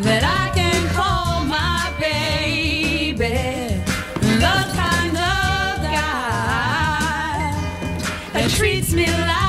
that I can call my baby. The kind of guy that treats me like